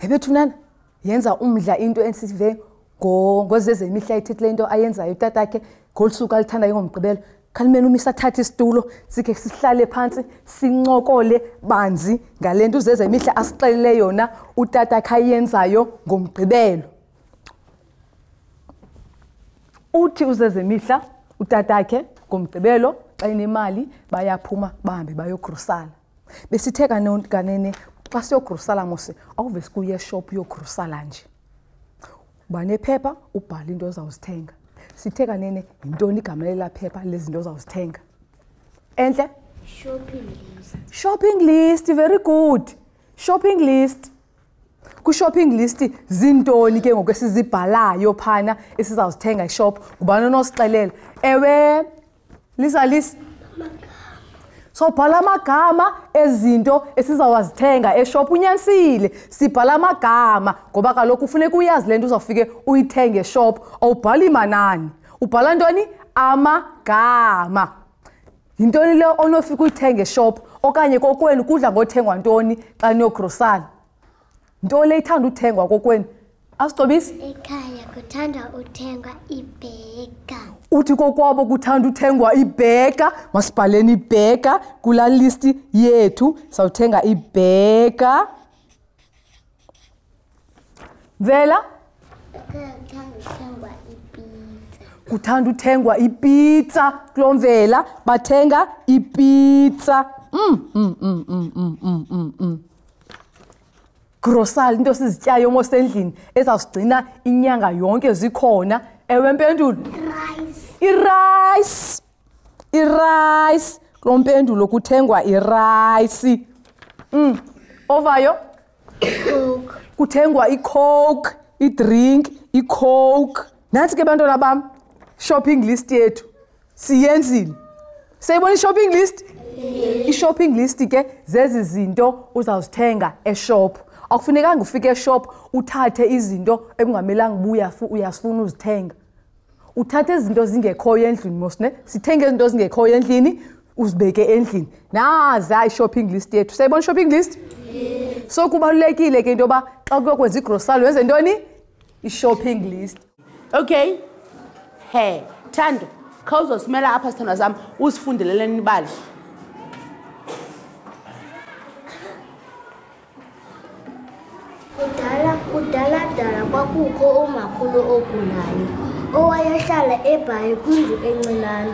ebethunana yenza umdla into ensive ngozezemihla ethethe le nto ayenzayo. Utatakhe ngolu suku alithandayo ngomgqibelo khalimele umisa athathe isitulo sikhe sihlale phantsi sincokole banzi ngale nto uzezemihla asixelele yona utatakhe ayenzayo ngomgqibelo. Uthi uzezemihla utatakhe ngomgqibelo xa inemali bayaphuma bahambe bayogrusala besithe kanene xa siyogrusala mose awuve sikuye eshop yogrusala nje. Uba nephepha ubhale into ozawuzithenga. Sithe kanene yintoni igama lela phepha lezinto ozawuzithenga? Entle? Shopping list. shopping list very good. Shopping list. Kwi-shopping list zintoni ke ngoku esizibhalayo phana esizawuzithenga eshop? Ngubani onosixelela? Ewe lisalisi sobhala amagama ezinto esizawazithenga eshop unyanisile sibhala amagama ngoba kaloku kufuneka uyazi le nto uzawufike uyithenge eshop. Awubhali manani. Ubhala ntoni? Amagama. Yintoni le onofika uyithenge eshop? Okanye kokwenu kudla ngothengwa ntoni xa niyogrosala nto le ithanda uthengwa kokwenu? Asigcobisi Ekhaya kuthanda uthengwa ibheka. Uthi kokwabo kuthanda uthengwa ibheka masibhaleni ibheka kulaa listi yethu. Sawuthenga ibheka. Mvela kuthanda uthengwa ipitsa. Kulo mvela bathenga ipitsa. Mm, mm, mm, mm, mm, mm, mm, mm. grosal into sizityayo mosendlini ezawusigcina inyanga yonke zikhona. Ewe mpendulo. Irayisi irayisi kulo mpendulo kuthengwa irayisi mm. ovayo? Coke. kuthengwa icoke idrink icoke. Nansi ke bantwana bam shopping list yethu. Siyenzile. Seyibona i-shopping list? I-shopping list ke zezi zinto uzawuzithenga eshop. Akufunekanga ufike eshop uthathe izinto ekungamelanga uba uyazifuna uzithenga uthathe izinto zingekhoyo endlini mosne sithenge izinto zingekhoyo endlini uzibeke endlini. Naza i-shopping list yethu. Sayibona i-shopping list? So kubalulekile ke into yoba xa kuyokwenza igrosali wenze ntoni? I-shopping list. Okay. He thando khawuzosimela apha sithandwa zam uzifundeleleni ibali? Kudala kudala dala kwakukho umakhulu ogulayo owayehlala eBhayi kwindlu encinane.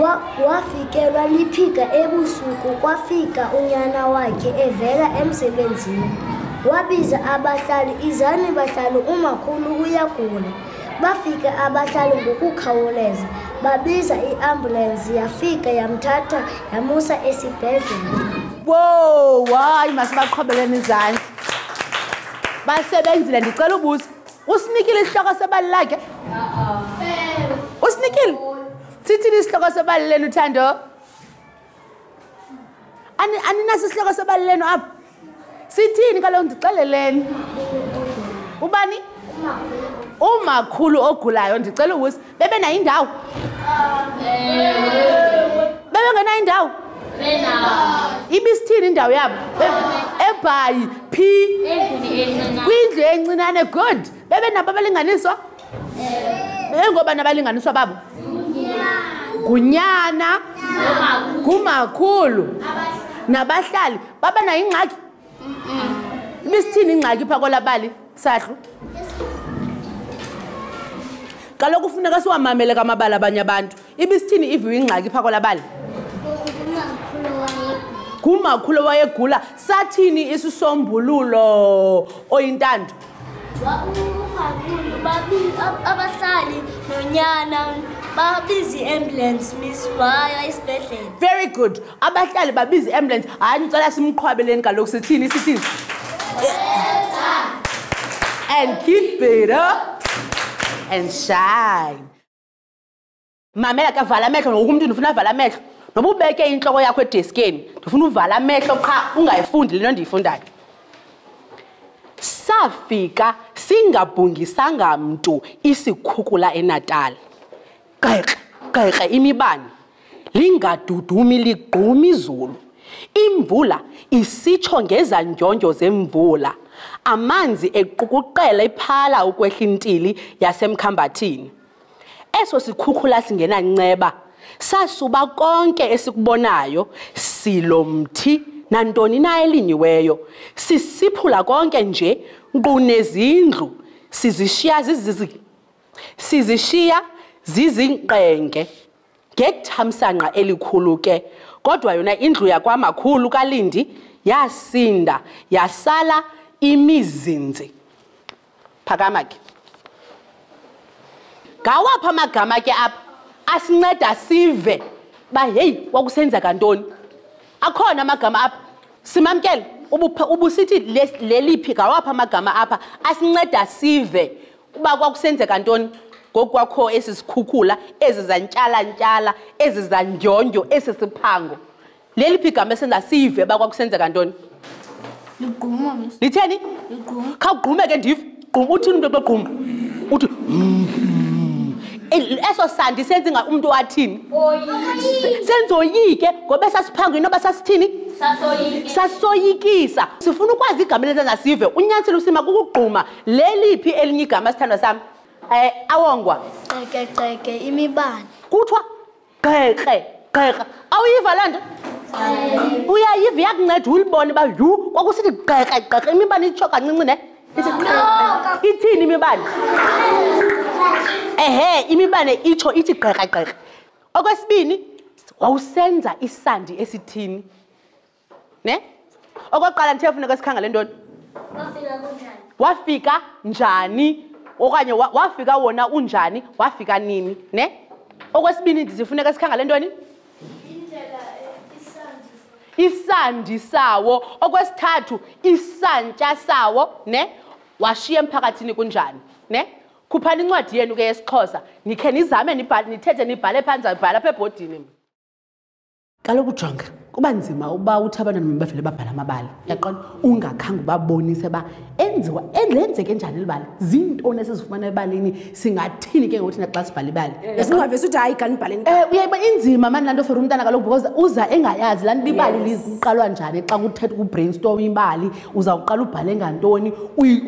Wa- Wafikelwa liphika ebusuku kwafika unyana wakhe evela emsebenzini. Wabiza abahlali izani bahlali umakhulu uyagula. Bafika abahlali ngokukhawuleza babiza iambulensi yafika yamthatha yamusa esibhedlele. wo hayi masibaqhobeleni izandla basebenzile ndicela ubuza usinikile isihloko sebali lakhe usinikile? Sithini isihloko sebali lenu thando Ani- aninaso isihloko sebali lenu apha sithini kaloku ndixeleleni? Ubani? Umakhulu ogulayo ndicela ubuza bebenayo indawo? Bebengenayo indawo? Ibisithini indawo yabo? Ebhayi phi kwindlu encinane good. Bebe nabo abalinganiswa? Bebengobani abalinganiswa babo? Ngunyana. Ngumakhulu. Nabahlali. Baba nayo ingxaki? Ibisithini ingxaki phaa kwelabali sahlu. Kaloku kufuneka siwamamele kamabali abanye abantu. Ibisithini iviwe ingxaki phaa kwelabali ngumakhulu owayegula sathini isisombululo oyintando umakhulu abahlali nonyana babiza i-ambulance miss waya esibhedlele very good. Abahlali babiza i-ambulance. Hayi ndicela simqhwabeleni kaloku sithini sithini? And keep better and shine. Mamela ke vala amehlo ngoku umntu ndifuna avala amehlo. Noba ubeke intloko yakho edeskeni ndifuna uvala amehlo qha ungayifundi le nto ndiyifundayo. Safika singabhungisanga mntu isikhukula enatala qeqe qeqe imibane lingadudumi ligquma izulu. Imvula isitsho ngezandyondyo zemvula. Amanzi equkuqela iphala ukwehla intili yasemkhambathini. Eso sikhukhula singenanceba sasuba konke esikubonayo silo mthi nantoni na elinyiweyo? Sisiphula konke nje nkqu nezindlu sizishiya zizizi sizishiya zizinqenge ngethamsanqa elikhulu ke kodwa yona indlu yakwamakhulu kalindi yasinda yasala imizinzi. Phakama ke. Ngawaphi amagama ke apha asinceda sive. Ba heyi kwakusenzeka ntoni? Akhona amagama apha. Simamkele ubusithi le- leliphi ngawaphi amagama apha? Asinceda sive. Uba kwakusenzeka ntoni? Ngoku kwakho esi sikhukhula ezi zantyalantyala ezi zandyondyo esi siphango. Leliphi igama esenza sive uba kwakusenzeka ntoni? Ligquma miss. Litheni? Ligquma khawugqume ke ndive gquma uthini umntu egquma uthi "Mm." El- eso sandi senze nga umntu wathini? Senzoyike ngoba sasiphangwe noba sasithini? Sasoyiki sasoyikisa. Sifuna ukwazi igama lesenza sive. Unyanisile usima kukugquma. Leliphi elinye igama sithandwa sam um awongwa. Qekeqeke imibane. Kuthiwa gqekre gqekre awuyiva loo nto? Uyayiva iyakunceda ulibone uba yu kwakusithi gqekre gqekre imibane itsho kancinci ne? Ithini imibane ehe imibane itsho ithi gqekre okwesibini wawusenza isandi esithini ne okokuqala ndithe funeka sikhangele ntoni bafika kunjani wafika njani okanye wa- wafika wona unjani wafika nini ne okwesibini ndizifuneka sikhangele ntoni isandi sawo okwesithathu isantya sawo ne washiya emphakathini kunjani ne khuphani incwadi yenu ke yesixhosa. Nikhe nizame nithethe nibhale phantsi bhala apha ebhodini kaloku jonga kuba nzima uba uthi abantwana bavele babhale amabali yaqona ungakhange ubabonise uba enziwa lenzeke njani libali ziintoni esizifumana ebalini? Singathini ke ngokuthina xa sibhala ibali? Esingavesi uthi hayi um uyayiba inzima mani laa nto for umntana kaloku because uza engayazi laa nto ibali liqalwa njani xa kuthetha ukubrainstorm ibali. Uzawuqala ubhale ngantoni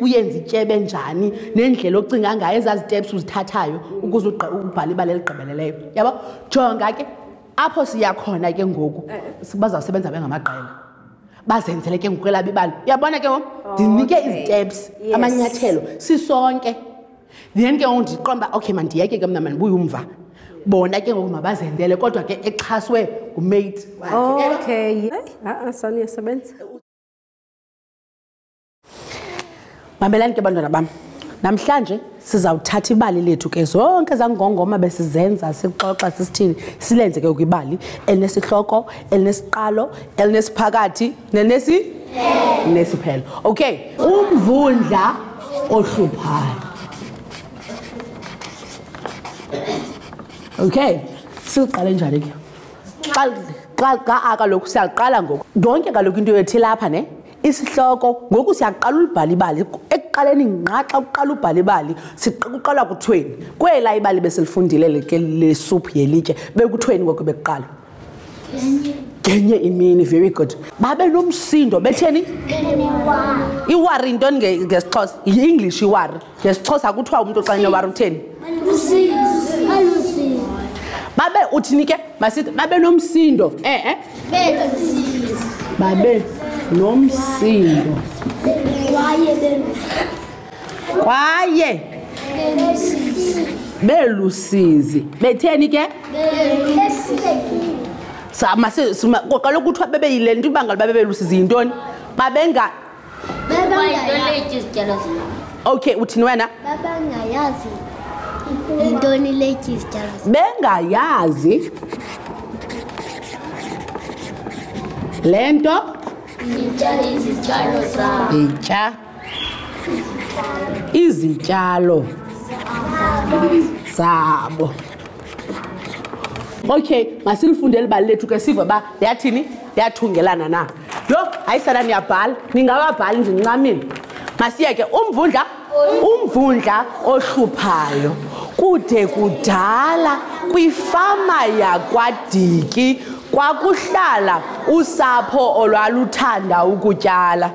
uyenze ityebe njani nendlela ocinga ngayo ezaa steps uzithathayo ukuze ubhale ibali eligqibeleleyo. Yabo? Jonga ke apho siya khona ke ngoku si- bazawusebenza bengamaqela. Bazenzele ke ngoku elabo ibali uyabona ke ngoku? Ndinike isteps Yes. amanyathelo sisonke. Then ke ngoku ndiqonda uba okay mandiyeke ke mna mandibuye umva. Bona ke ngoku mabazenzele kodwa ke exhaswe ngumate wakhe. okay Hayi, ha-a sani uyasebenza mamelani ke bantwana bam. Namhlanje sizawuthatha ibali lethu ke zonke ezangongoma besizenza sixoxa sisithini silenze ke kwibali elinesihloko elinesiqalo elinesiphakathi nenesi nesiphelo okay umvundla ohluphayo. Okay siqale njani ke? Xa xa xa a kaloku siyaqala ngoku. Yonke kaloku into yethi lapha ne? Isihloko ngoku siyaqala ulibhala ibali ekuqaleni ngqa xa uqala ubhala ibali kuqalwa kuthweni. Kwela ibali besilifundile le- ke lesuphu yelitye bekuthweni ngoku bekuqala. Ngenye imini. Very good. Babe nomsindo betheni? Iwari yintoni nge- ngesixhosa yi-english iwari. Ngesixhosa kuthiwa umntu xa newari utheni? Babe uthini ke? Masithi babe nomsindo. E-e belusizi babe nomsindo kwaye. Kwaye belusizi. Belusizi betheni ke? Belusizi Sa- masi- sima- ko- kaloku kuthiwa bebeyile nto ibanga loba bebelusizi yintoni? Babenga bebangayazi izityalo okay uthini wena? Babangayazi yintoni leti izityalo bengayazi. Le nto zityala izityalo itya izityalo zabo. Okay masilifunde elibali lethu ke sive uba liyathini liyathungelana na. Yho hayi sana niyabhala. Ningababhali ndincamile masiyeke umvundla umvundla ohluphayo. Kude kudala kwifama yakwadiki kwakuhlala usapho olwaluthanda ukutyala.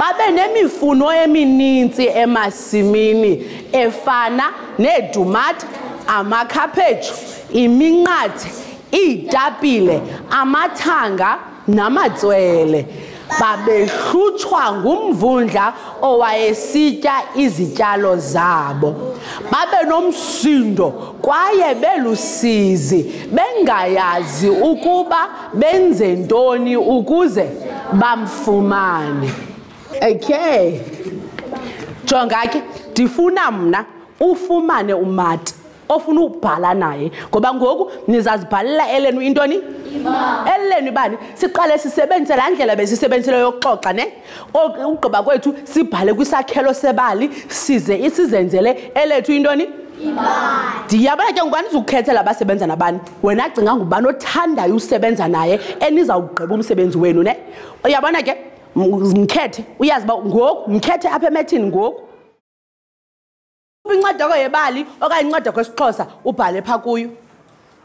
Babe nemifuno emininzi emasimini efana neetumata amakhaphetshu iminqathe iitapile amathanga namatswele. Babehlutshwa ngumvundla owayesitya izityalo zabo. Babe nomsindo kwaye belusizi bengayazi ukuba benze ntoni ukuze bamfumane. Okay jonga ke ndifuna mna ufumane umati ofuna ukubhala naye. Ngoba ngoku nizazibhalela elenu intoni? Elenu ibani siqale sisebenzise laa ndlela besisebenzisele yokuxoxa ne? O- ugqiba kwethu sibhale kwisakhelo sebali size isizenzele elethu intoni? Ndiyabona ke ngubani izukukhethela abasebenza nabani. Wena cinga ngubani othandayo usebenza naye enizawugqiba umsebenzi wenu ne? Uyabona ke? M- mkhethe uyazi uba ngoku mkhethe apha emethini ngoku. Incwadako yebali okanye incwadako yesixhosa ubhale phaa kuyo.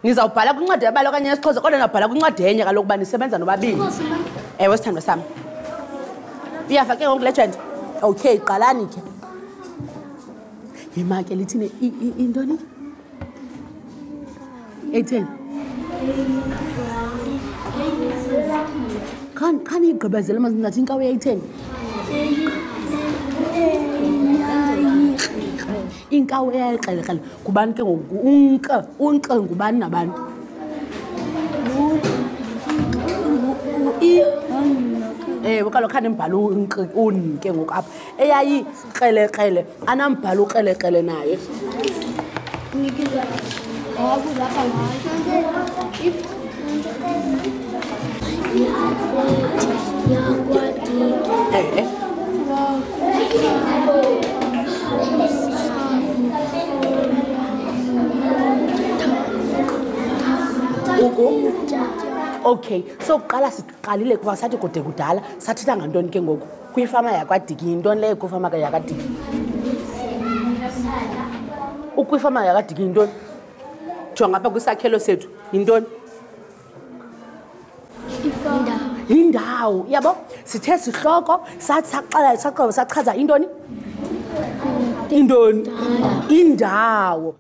Nizawubhala kwincwadi yebali okanye yesixhosa kodwa nizawubhala kwincwadi enye kaloku uba nisebenza nobabini. Ewe sithandwa sam. Uyafa ke ngoku legend. Okay qalani ke. Yima ke lithini? I- i- intoni? Eyi-ten khani igqibezele mazingathi inkawu eyi-ten inkawu eyayikrelekrele ngubani ke ngoku? Unke unke ngubani nabantu ewe kaloku khane mbhalo unke ngoku apha. Eyayikrelekrele anambhalo ukrelekrele naye. Ehe okay so kuqala siqalile kuba sathi kude kudala sathetha ngantoni ke ngoku? Kwifama yakwadiki yintoni leyo kwifama yakadiki ukwifama yakadiki yintoni? Jonga apha kwisakhelo sethu yintoni? Yindawo yabo? Sithe sihloko sachaza intoni? Intoni indawo